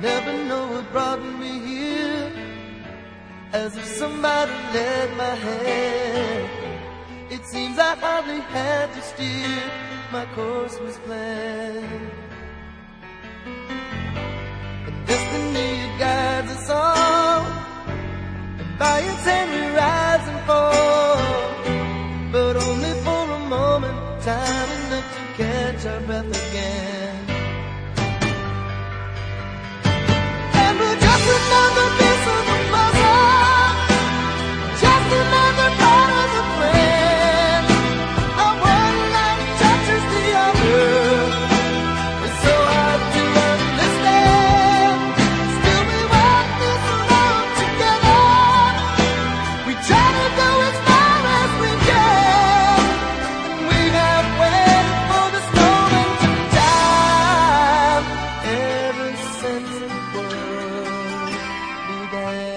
never know what brought me here. As if somebody led my hand. It seems I hardly had to steer My course was planned. And destiny it guides us all. And by its hand we rise and fall. But only for a moment Time enough to catch our breath again.